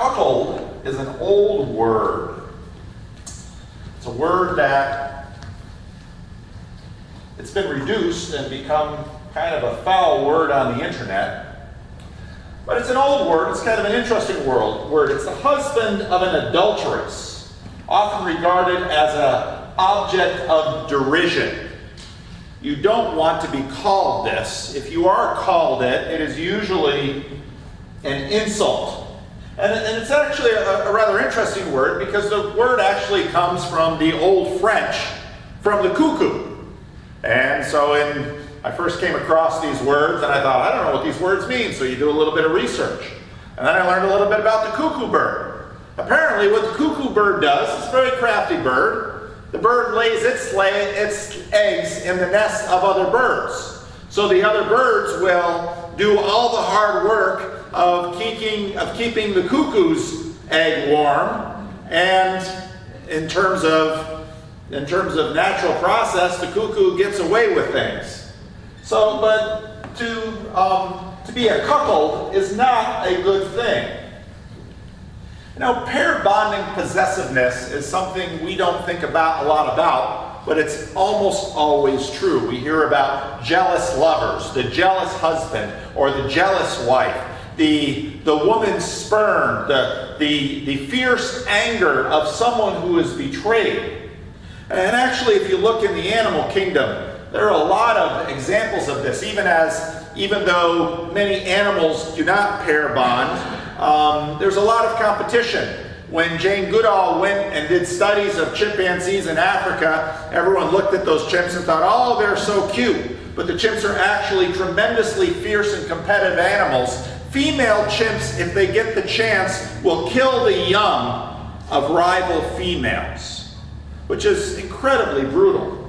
cuckold is an old word. It's a word that it's been reduced and become kind of a foul word on the internet. But it's an old word. It's kind of an interesting word. It's the husband of an adulteress, often regarded as an object of derision. You don't want to be called this. If you are called it, it is usually an insult. And, and it's actually a, a rather interesting word because the word actually comes from the Old French, from the cuckoo. And so in, I first came across these words and I thought, I don't know what these words mean. So you do a little bit of research. And then I learned a little bit about the cuckoo bird. Apparently, what the cuckoo bird does, it's a very crafty bird, the bird lays its, lay, its eggs in the nests of other birds. So the other birds will do all the hard work of keeping, of keeping the cuckoo's egg warm. And in terms of in terms of natural process, the cuckoo gets away with things. So, but to um, to be a cuckold is not a good thing. Now, pair bonding possessiveness is something we don't think about a lot about, but it's almost always true. We hear about jealous lovers, the jealous husband, or the jealous wife, the, the woman spurned, the, the, the fierce anger of someone who is betrayed. And actually, if you look in the animal kingdom, there are a lot of examples of this, even as even though many animals do not pair bond, um, there's a lot of competition. When Jane Goodall went and did studies of chimpanzees in Africa, everyone looked at those chimps and thought, oh, they're so cute. But the chimps are actually tremendously fierce and competitive animals. Female chimps, if they get the chance, will kill the young of rival females, which is incredibly brutal.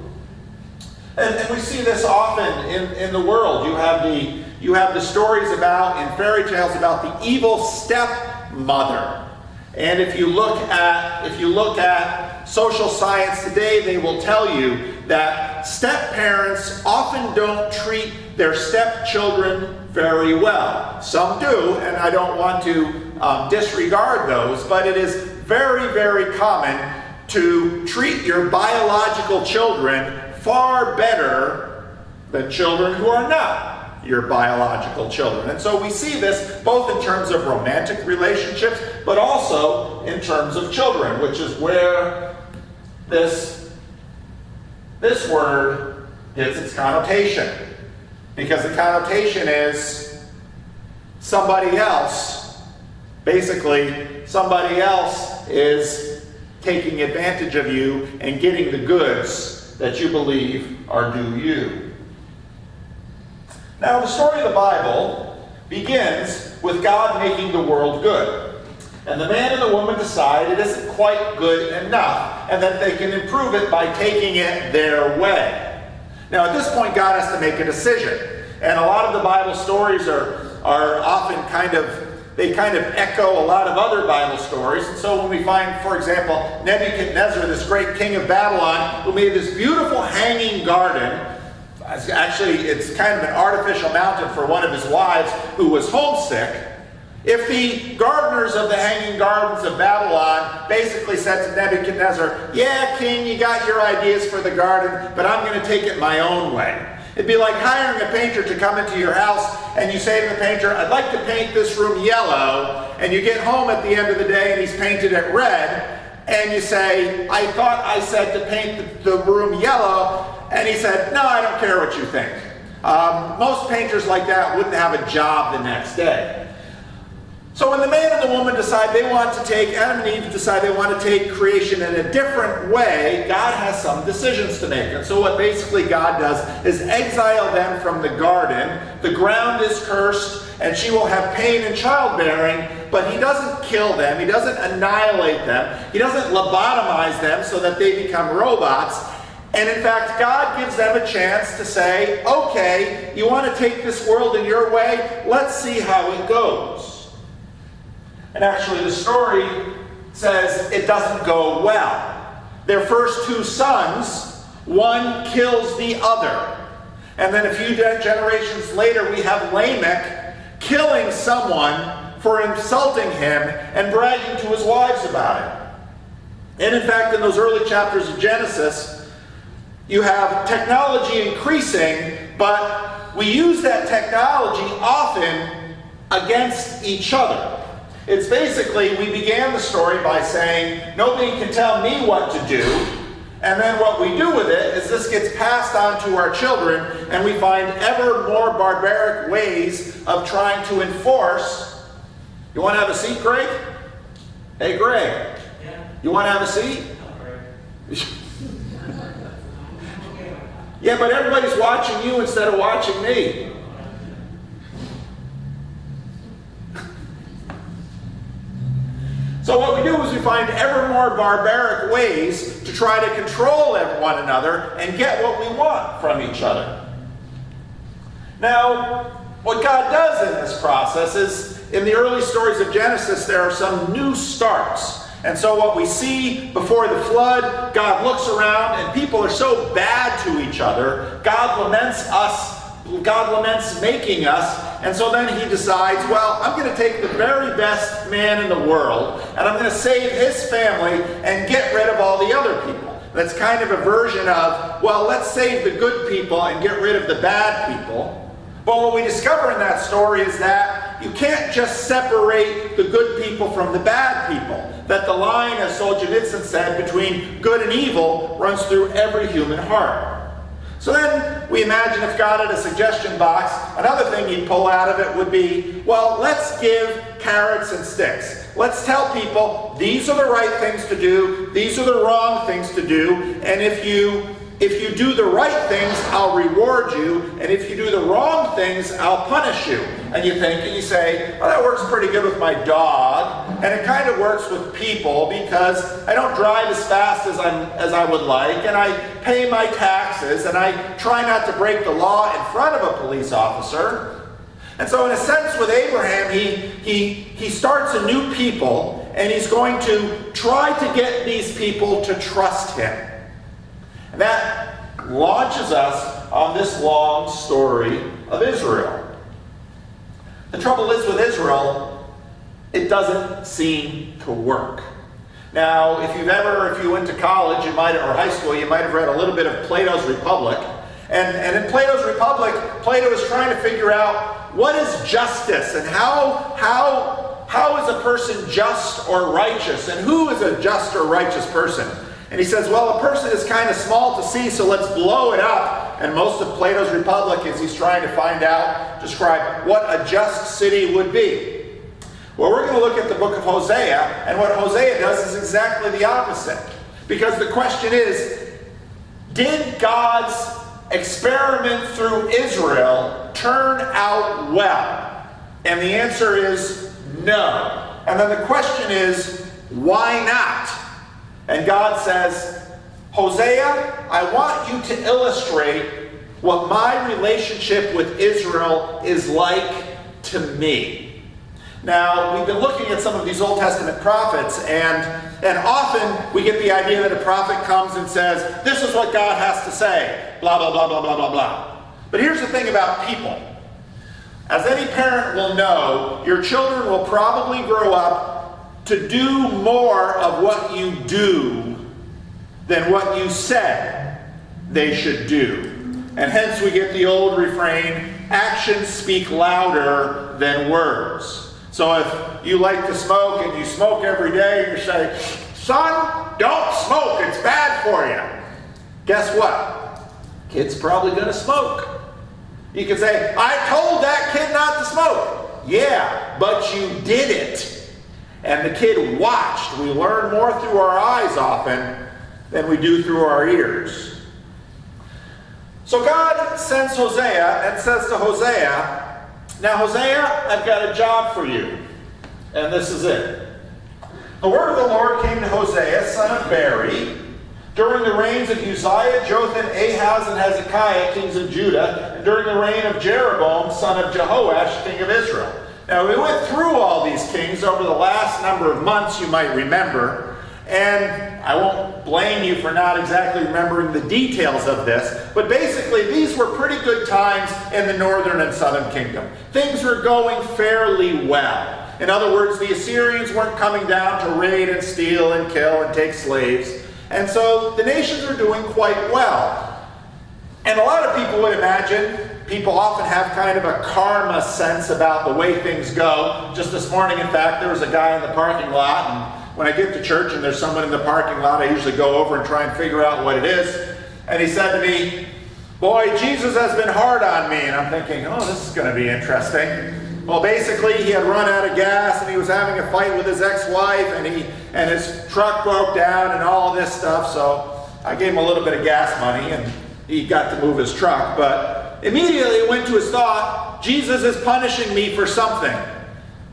And, and we see this often in, in the world. You have the you have the stories about, in fairy tales, about the evil stepmother. And if you look at, if you look at social science today, they will tell you that step parents often don't treat their stepchildren very well. Some do, and I don't want to um, disregard those, but it is very, very common to treat your biological children far better than children who are not your biological children. And so we see this both in terms of romantic relationships, but also in terms of children, which is where this, this word gets its connotation. Because the connotation is somebody else, basically, somebody else is taking advantage of you and getting the goods that you believe are due you. Now, the story of the Bible begins with God making the world good. And the man and the woman decide it isn't quite good enough, and that they can improve it by taking it their way. Now, at this point, God has to make a decision. And a lot of the Bible stories are, are often kind of they kind of echo a lot of other Bible stories. And so when we find, for example, Nebuchadnezzar, this great king of Babylon, who made this beautiful hanging garden Actually, it's kind of an artificial mountain for one of his wives who was homesick. If the gardeners of the Hanging Gardens of Babylon basically said to Nebuchadnezzar, Yeah, king, you got your ideas for the garden, but I'm going to take it my own way. It'd be like hiring a painter to come into your house and you say to the painter, I'd like to paint this room yellow, and you get home at the end of the day and he's painted it red, and you say, I thought I said to paint the, room yellow, and he said, No, I don't care what you think. Um, most painters like that wouldn't have a job the next day. So when the man and the woman decide they want to take, Adam and Eve decide they want to take creation in a different way, God has some decisions to make. And so what basically God does is exile them from the garden. The ground is cursed, and she will have pain in childbearing, but he doesn't kill them. He doesn't annihilate them. He doesn't lobotomize them so that they become robots. And in fact, God gives them a chance to say, okay, you want to take this world in your way? Let's see how it goes. And actually, the story says it doesn't go well. Their first two sons, one kills the other. And then a few generations later, we have Lamech killing someone for insulting him and bragging to his wives about it. And in fact, in those early chapters of Genesis, you have technology increasing, but we use that technology often against each other. It's basically, we began the story by saying, nobody can tell me what to do. And then what we do with it is this gets passed on to our children, and we find ever more barbaric ways of trying to enforce. You want to have a seat, Greg? Hey, Greg. Yeah. You want to have a seat? yeah, but everybody's watching you instead of watching me. So what we do is we find ever more barbaric ways to try to control one another and get what we want from each other. Now, what God does in this process is, in the early stories of Genesis, there are some new starts. And so what we see before the flood, God looks around and people are so bad to each other. God laments us God laments making us, and so then he decides, well, I'm going to take the very best man in the world, and I'm going to save his family and get rid of all the other people. That's kind of a version of, well, let's save the good people and get rid of the bad people. But what we discover in that story is that you can't just separate the good people from the bad people. That the line, as Solzhenitsyn said, between good and evil runs through every human heart. So then we imagine if God had a suggestion box, another thing he'd pull out of it would be, well, let's give carrots and sticks. Let's tell people these are the right things to do, these are the wrong things to do, and if you if you do the right things, I'll reward you, and if you do the wrong things, I'll punish you. And you think, and you say, well, that works pretty good with my dog, and it kind of works with people because I don't drive as fast as, I'm, as I would like, and I pay my taxes, and I try not to break the law in front of a police officer. And so, in a sense, with Abraham, he, he, he starts a new people, and he's going to try to get these people to trust him. And that launches us on this long story of Israel. The trouble is with Israel, it doesn't seem to work. Now, if you've ever, if you went to college, you might, or high school, you might have read a little bit of Plato's Republic. And, and in Plato's Republic, Plato is trying to figure out what is justice and how, how, how is a person just or righteous and who is a just or righteous person. And he says, well, a person is kind of small to see, so let's blow it up. And most of Plato's Republic is he's trying to find out, describe what a just city would be. Well, we're going to look at the book of Hosea, and what Hosea does is exactly the opposite. Because the question is, did God's experiment through Israel turn out well? And the answer is no. And then the question is, why not? And God says, Hosea, I want you to illustrate what my relationship with Israel is like to me. Now, we've been looking at some of these Old Testament prophets, and, and often we get the idea that a prophet comes and says, This is what God has to say, blah, blah, blah, blah, blah, blah, blah. But here's the thing about people. As any parent will know, your children will probably grow up to do more of what you do than what you said they should do. And hence we get the old refrain actions speak louder than words. So if you like to smoke and you smoke every day and you say, son, don't smoke, it's bad for you. Guess what? Kid's probably going to smoke. You can say, I told that kid not to smoke. Yeah, but you did it and the kid watched. We learn more through our eyes often than we do through our ears. So God sends Hosea and says to Hosea, Now, Hosea, I've got a job for you. And this is it. The word of the Lord came to Hosea, son of Beeri, during the reigns of Uzziah, Jotham, Ahaz, and Hezekiah, kings of Judah, and during the reign of Jeroboam, son of Jehoash, king of Israel. Now, we went through all these kings over the last number of months, you might remember, and I won't blame you for not exactly remembering the details of this, but basically, these were pretty good times in the northern and southern kingdom. Things were going fairly well. In other words, the Assyrians weren't coming down to raid and steal and kill and take slaves. And so the nations are doing quite well. And a lot of people would imagine people often have kind of a karma sense about the way things go. Just this morning, in fact, there was a guy in the parking lot, when I get to church and there's someone in the parking lot, I usually go over and try and figure out what it is. And he said to me, Boy, Jesus has been hard on me. And I'm thinking, oh, this is going to be interesting. Well, basically, he had run out of gas and he was having a fight with his ex-wife and he and his truck broke down and all this stuff. So I gave him a little bit of gas money and he got to move his truck. But immediately it went to his thought, Jesus is punishing me for something.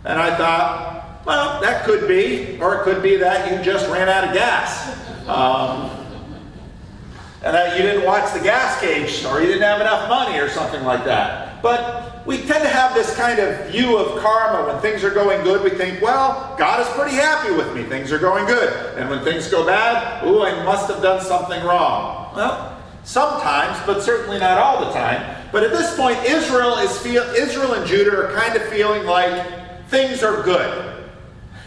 And I thought, well, that could be, or it could be that you just ran out of gas. Um, and that you didn't watch the gas gauge, or you didn't have enough money, or something like that. But we tend to have this kind of view of karma. When things are going good, we think, well, God is pretty happy with me. Things are going good. And when things go bad, ooh, I must have done something wrong. Well, sometimes, but certainly not all the time. But at this point, Israel is feel Israel and Judah are kind of feeling like things are good.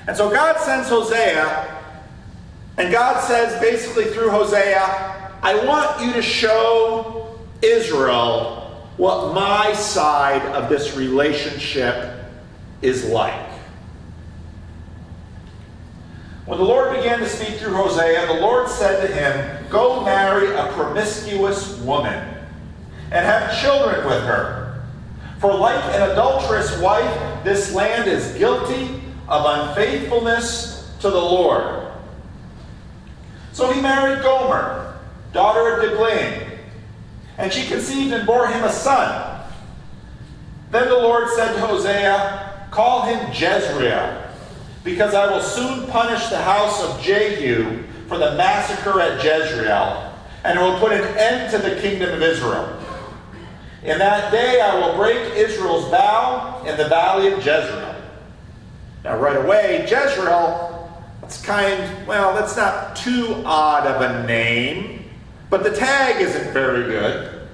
And so God sends Hosea, and God says basically through Hosea, I want you to show Israel what my side of this relationship is like. When the Lord began to speak through Hosea, the Lord said to him, Go marry a promiscuous woman and have children with her. For like an adulterous wife, this land is guilty of unfaithfulness to the Lord. So he married Gomer, daughter of Diblaim, and she conceived and bore him a son. Then the Lord said to Hosea, Call him Jezreel, because I will soon punish the house of Jehu for the massacre at Jezreel, and I will put an end to the kingdom of Israel. In that day I will break Israel's bow in the valley of Jezreel. Now, right away, Jezreel, that's kind, well, that's not too odd of a name, but the tag isn't very good.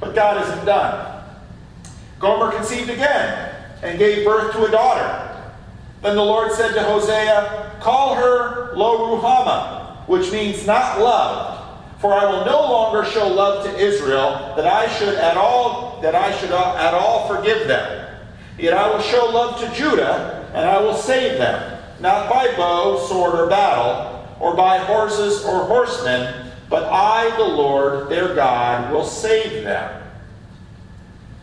But God isn't done. Gomer conceived again and gave birth to a daughter. Then the Lord said to Hosea, Call her Lo Ruhamah, which means not loved for I will no longer show love to Israel that I should at all that I should at all forgive them. Yet I will show love to Judah, and I will save them, not by bow, sword, or battle, or by horses or horsemen, but I, the Lord, their God, will save them.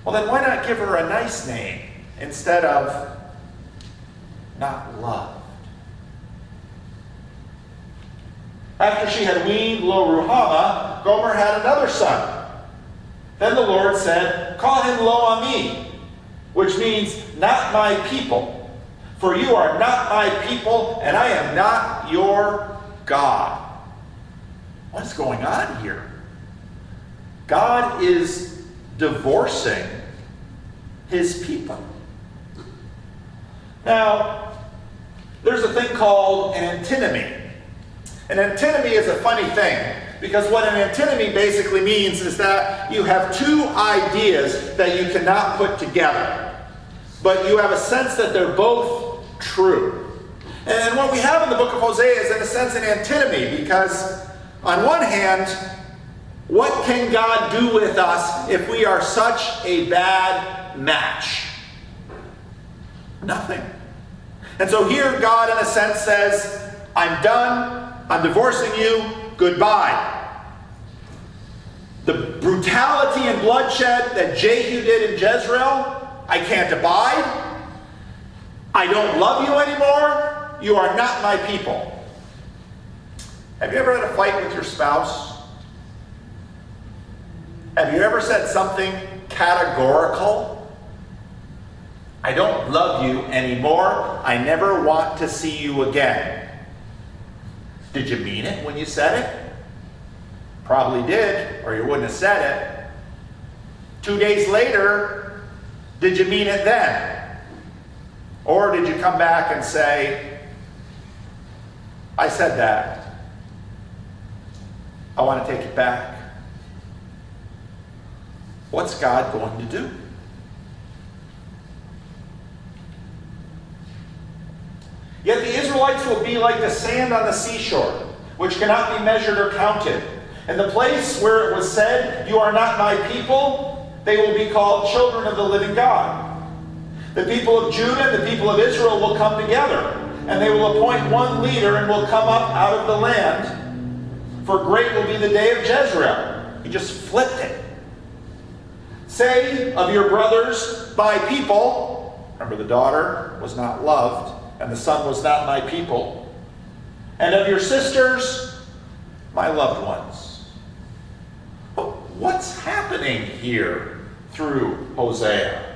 Well, then why not give her a nice name instead of not loved? After she had weaned Lo Ruhamah, Gomer had another son. Then the Lord said, Call him Lo Ammi, which means not my people. For you are not my people, and I am not your God. What's going on here? God is divorcing his people. Now, there's a thing called an antinomy. An antinomy is a funny thing because what an antinomy basically means is that you have two ideas that you cannot put together, but you have a sense that they're both true. And what we have in the book of Hosea is, in a sense, an antinomy because, on one hand, what can God do with us if we are such a bad match? Nothing. And so here, God, in a sense, says, I'm done. I'm divorcing you. Goodbye. The brutality and bloodshed that Jehu did in Jezreel, I can't abide. I don't love you anymore. You are not my people. Have you ever had a fight with your spouse? Have you ever said something categorical? I don't love you anymore. I never want to see you again. Did you mean it when you said it? Probably did, or you wouldn't have said it. Two days later, did you mean it then? Or did you come back and say, I said that. I want to take it back. What's God going to do? Yet the Israelites will be like the sand on the seashore, which cannot be measured or counted. And the place where it was said, You are not my people, they will be called children of the living God. The people of Judah and the people of Israel will come together, and they will appoint one leader and will come up out of the land. For great will be the day of Jezreel. He just flipped it. Say of your brothers, my people, remember the daughter was not loved, and the son was not my people, and of your sisters, my loved ones. But what's happening here through Hosea?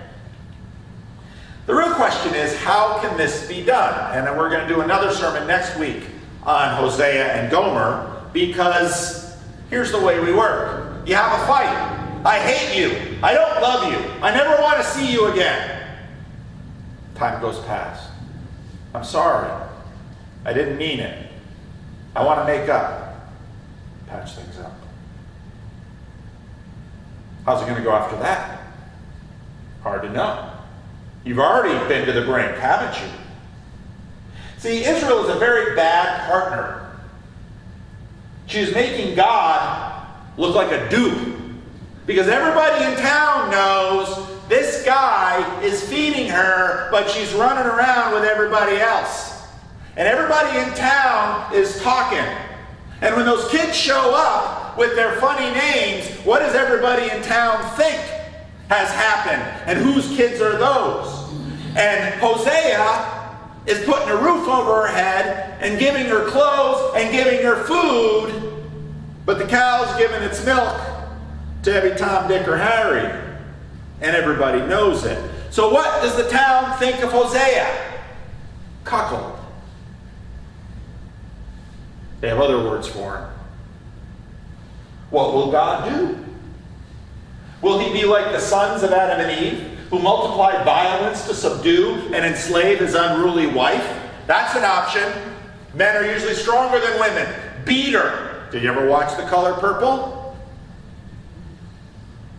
The real question is, how can this be done? And then we're going to do another sermon next week on Hosea and Gomer, because here's the way we work. You have a fight. I hate you. I don't love you. I never want to see you again. Time goes past. I'm sorry. I didn't mean it. I want to make up. Patch things up. How's it going to go after that? Hard to know. You've already been to the brink, haven't you? See, Israel is a very bad partner. She's making God look like a dupe. Because everybody in town knows this guy is feeding her, but she's running around with everybody else. And everybody in town is talking. And when those kids show up with their funny names, what does everybody in town think has happened? And whose kids are those? And Hosea is putting a roof over her head and giving her clothes and giving her food, but the cow's giving its milk to every Tom, Dick, or Harry. And everybody knows it. So what does the town think of Hosea? Cuckold. They have other words for him. What will God do? Will he be like the sons of Adam and Eve, who multiplied violence to subdue and enslave his unruly wife? That's an option. Men are usually stronger than women. Beat her. Did you ever watch The Color Purple?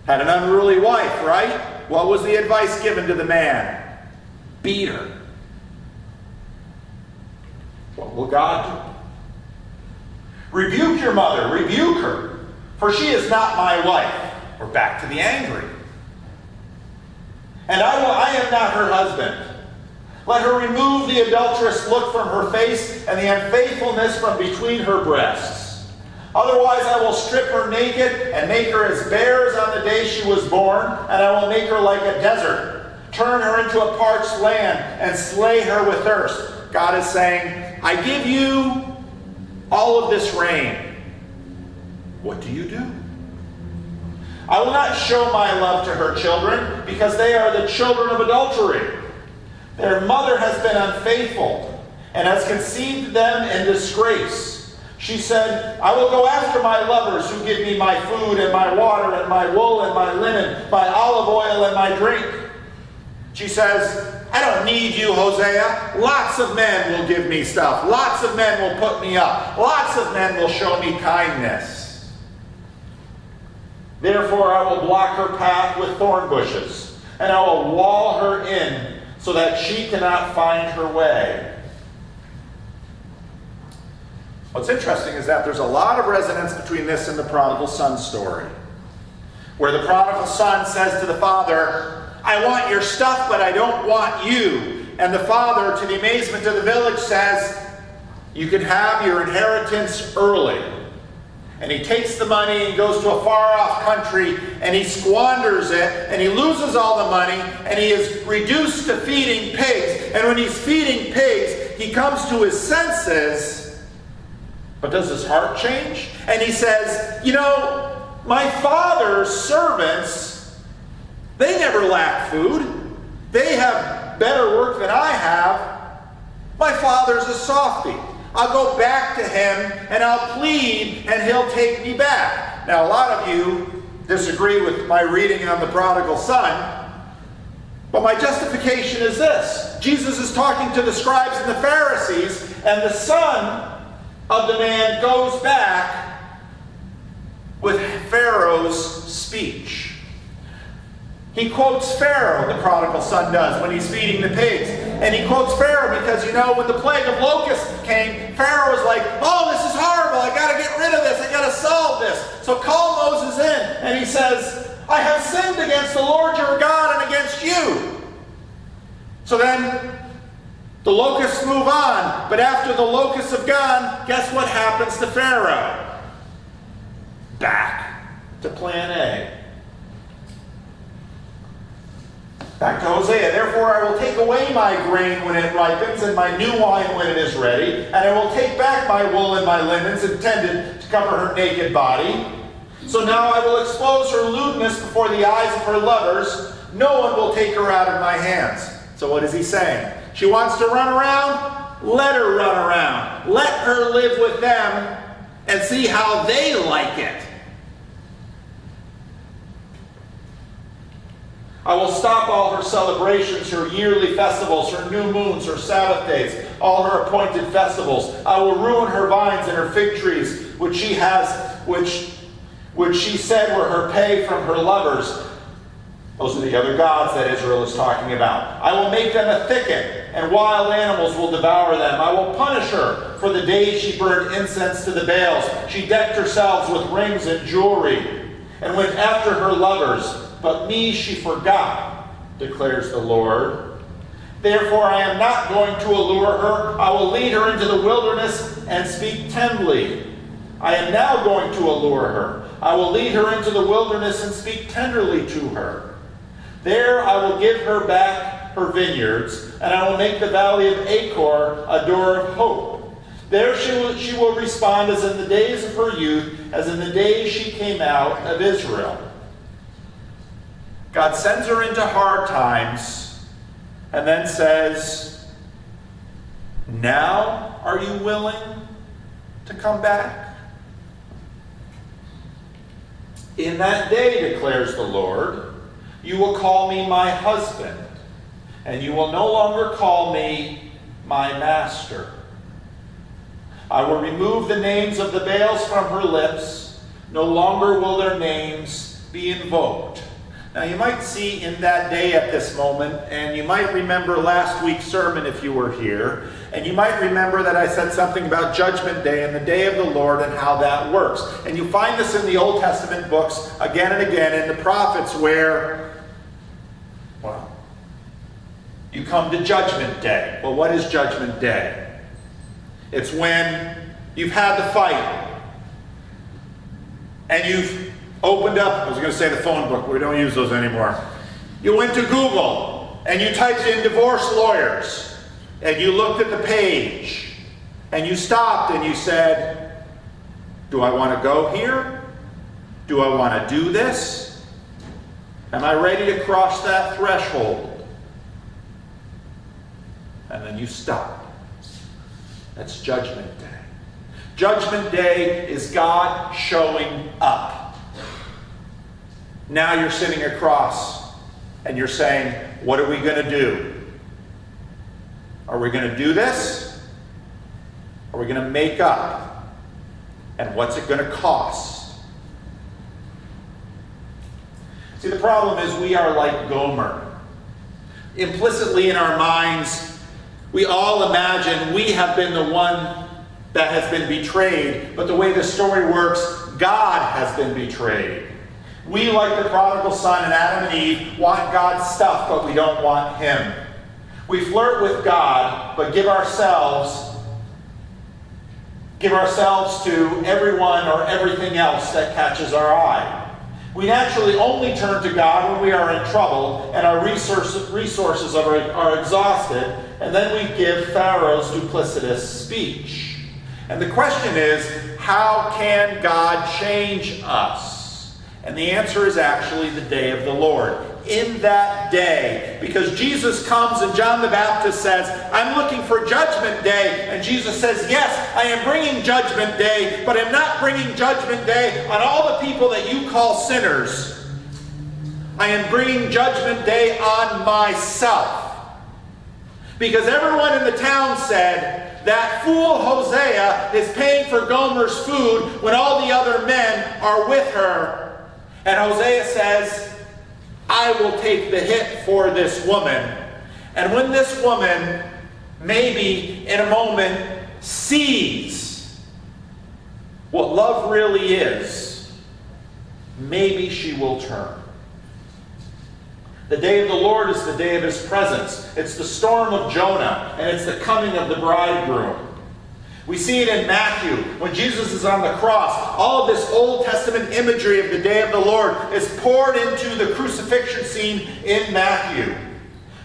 Had an unruly wife, right? What was the advice given to the man? Beat her. What will God do? Rebuke your mother, rebuke her, for she is not my wife. We're back to the angry. And I, will, I am not her husband. Let her remove the adulterous look from her face and the unfaithfulness from between her breasts. Otherwise, I will strip her naked and make her as bare as on the day she was born, and I will make her like a desert, turn her into a parched land, and slay her with thirst. God is saying, I give you all of this rain. What do you do? I will not show my love to her children, because they are the children of adultery. Their mother has been unfaithful and has conceived them in disgrace. She said, I will go after my lovers who give me my food and my water and my wool and my linen, my olive oil and my drink. She says, I don't need you, Hosea. Lots of men will give me stuff. Lots of men will put me up. Lots of men will show me kindness. Therefore, I will block her path with thorn bushes, and I will wall her in so that she cannot find her way. What's interesting is that there's a lot of resonance between this and the prodigal son story, where the prodigal son says to the father, I want your stuff, but I don't want you. And the father, to the amazement of the village, says, You can have your inheritance early. And he takes the money and goes to a far off country and he squanders it and he loses all the money and he is reduced to feeding pigs. And when he's feeding pigs, he comes to his senses. But does his heart change? And he says, You know, my father's servants, they never lack food. They have better work than I have. My father's a softy. I'll go back to him and I'll plead and he'll take me back. Now, a lot of you disagree with my reading on the prodigal son, but my justification is this Jesus is talking to the scribes and the Pharisees, and the son of the man goes back with Pharaoh's speech. He quotes Pharaoh, the prodigal son does, when he's feeding the pigs. And he quotes Pharaoh because, you know, when the plague of locusts came, Pharaoh was like, oh, this is horrible. I got to get rid of this. I got to solve this. So call Moses in. And he says, I have sinned against the Lord your God and against you. So then the locusts move on. But after the locusts have gone, guess what happens to Pharaoh? Back to plan A. Back to Hosea. Therefore, I will take away my grain when it ripens, and my new wine when it is ready, and I will take back my wool and my linens intended to cover her naked body. So now I will expose her lewdness before the eyes of her lovers. No one will take her out of my hands. So, what is he saying? She wants to run around? Let her run around. Let her live with them and see how they like it. I will stop all her celebrations, her yearly festivals, her new moons, her Sabbath days, all her appointed festivals. I will ruin her vines and her fig trees, which she has, which, which she said were her pay from her lovers. Those are the other gods that Israel is talking about. I will make them a thicket, and wild animals will devour them. I will punish her for the days she burned incense to the Baals. She decked herself with rings and jewelry, and went after her lovers but me she forgot, declares the Lord. Therefore, I am not going to allure her. I will lead her into the wilderness and speak tenderly. I am now going to allure her. I will lead her into the wilderness and speak tenderly to her. There I will give her back her vineyards, and I will make the valley of Achor a door of hope. There she will, she will respond as in the days of her youth, as in the days she came out of Israel. God sends her into hard times and then says, Now are you willing to come back? In that day, declares the Lord, you will call me my husband, and you will no longer call me my master. I will remove the names of the Baals from her lips. No longer will their names be invoked. Now, you might see in that day at this moment, and you might remember last week's sermon if you were here, and you might remember that I said something about Judgment Day and the day of the Lord and how that works. And you find this in the Old Testament books again and again in the prophets where, well, you come to Judgment Day. Well, what is Judgment Day? It's when you've had the fight and you've opened up, I was going to say the phone book, we don't use those anymore. You went to Google and you typed in divorce lawyers and you looked at the page and you stopped and you said, Do I want to go here? Do I want to do this? Am I ready to cross that threshold? And then you stop. That's Judgment Day. Judgment Day is God showing up. Now you're sitting across and you're saying, What are we going to do? Are we going to do this? Are we going to make up? And what's it going to cost? See, the problem is we are like Gomer. Implicitly in our minds, we all imagine we have been the one that has been betrayed. But the way the story works, God has been betrayed. We, like the prodigal son and Adam and Eve, want God's stuff, but we don't want Him. We flirt with God, but give ourselves give ourselves to everyone or everything else that catches our eye. We naturally only turn to God when we are in trouble and our resources, are exhausted, and then we give Pharaoh's duplicitous speech. And the question is how can God change us? And the answer is actually the day of the Lord. In that day, because Jesus comes and John the Baptist says, I'm looking for Judgment Day. And Jesus says, Yes, I am bringing Judgment Day, but I'm not bringing Judgment Day on all the people that you call sinners. I am bringing Judgment Day on myself. Because everyone in the town said, that fool Hosea is paying for Gomer's food when all the other men are with her and Hosea says, I will take the hit for this woman. And when this woman, maybe in a moment, sees what love really is, maybe she will turn. The day of the Lord is the day of his presence. It's the storm of Jonah, and it's the coming of the bridegroom. We see it in Matthew when Jesus is on the cross. All of this Old Testament imagery of the day of the Lord is poured into the crucifixion scene in Matthew.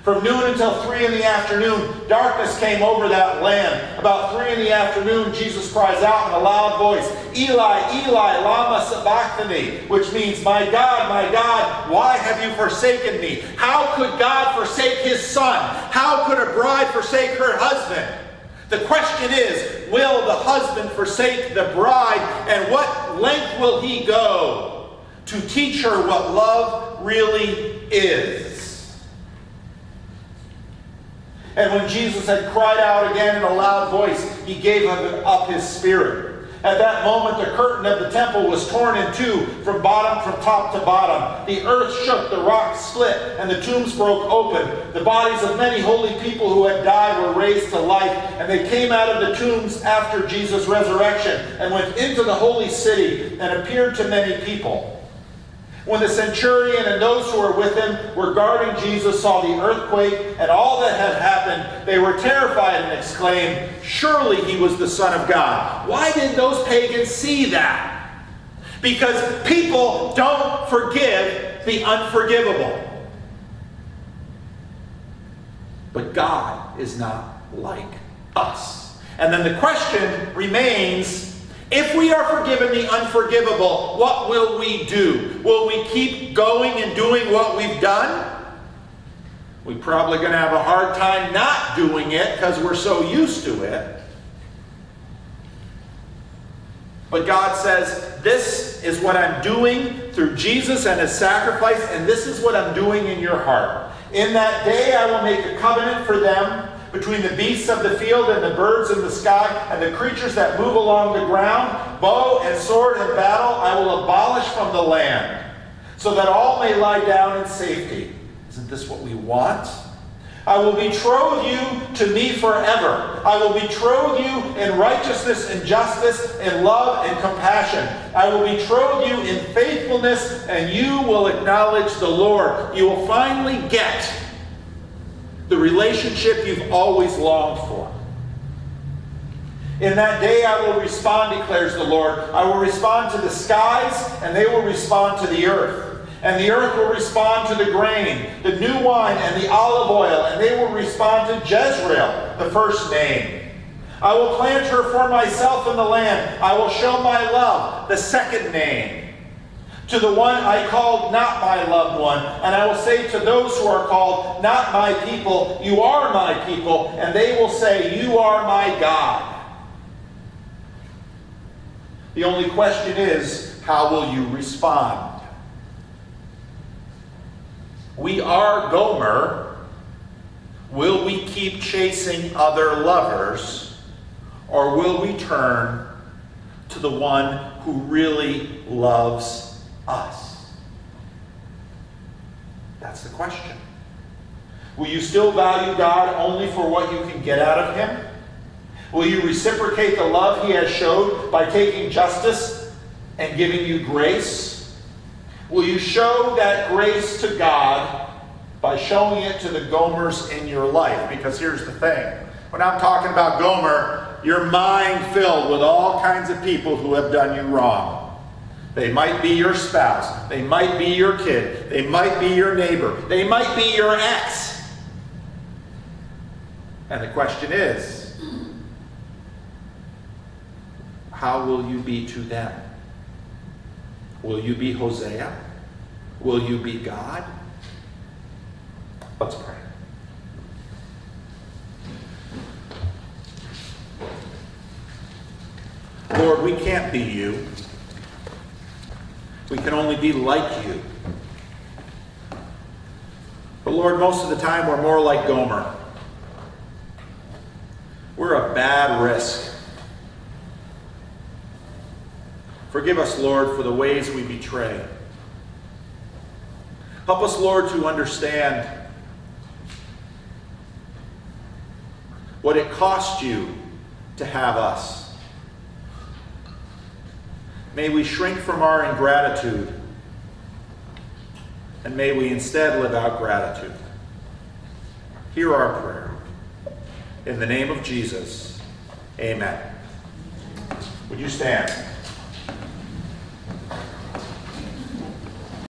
From noon until 3 in the afternoon, darkness came over that land. About 3 in the afternoon, Jesus cries out in a loud voice, Eli, Eli, lama sabachthani, which means, My God, my God, why have you forsaken me? How could God forsake his son? How could a bride forsake her husband? The question is, will the husband forsake the bride, and what length will he go to teach her what love really is? And when Jesus had cried out again in a loud voice, he gave up his spirit. At that moment, the curtain of the temple was torn in two from bottom, from top to bottom. The earth shook, the rocks split, and the tombs broke open. The bodies of many holy people who had died were raised to life, and they came out of the tombs after Jesus' resurrection and went into the holy city and appeared to many people. When the centurion and those who were with him were guarding Jesus saw the earthquake and all that had happened, they were terrified and exclaimed, Surely he was the Son of God. Why did those pagans see that? Because people don't forgive the unforgivable. But God is not like us. And then the question remains if we are forgiven the unforgivable, what will we do? Will we keep going and doing what we've done? We're probably going to have a hard time not doing it because we're so used to it. But God says, This is what I'm doing through Jesus and his sacrifice, and this is what I'm doing in your heart. In that day, I will make a covenant for them between the beasts of the field and the birds in the sky and the creatures that move along the ground, bow and sword and battle I will abolish from the land, so that all may lie down in safety. Isn't this what we want? I will betroth you to me forever. I will betroth you in righteousness and justice, in love and compassion. I will betroth you in faithfulness, and you will acknowledge the Lord. You will finally get the relationship you've always longed for. In that day I will respond, declares the Lord. I will respond to the skies, and they will respond to the earth. And the earth will respond to the grain, the new wine, and the olive oil, and they will respond to Jezreel, the first name. I will plant her for myself in the land. I will show my love, the second name to the one I called not my loved one. And I will say to those who are called not my people, You are my people. And they will say, You are my God. The only question is, how will you respond? We are Gomer. Will we keep chasing other lovers? Or will we turn to the one who really loves us? That's the question. Will you still value God only for what you can get out of Him? Will you reciprocate the love He has showed by taking justice and giving you grace? Will you show that grace to God by showing it to the Gomers in your life? Because here's the thing when I'm talking about Gomer, your mind filled with all kinds of people who have done you wrong. They might be your spouse. They might be your kid. They might be your neighbor. They might be your ex. And the question is how will you be to them? Will you be Hosea? Will you be God? Let's pray. Lord, we can't be you. We can only be like you. But Lord, most of the time we're more like Gomer. We're a bad risk. Forgive us, Lord, for the ways we betray. Help us, Lord, to understand what it cost you to have us. May we shrink from our ingratitude, and may we instead live out gratitude. Hear our prayer. In the name of Jesus, amen. Would you stand?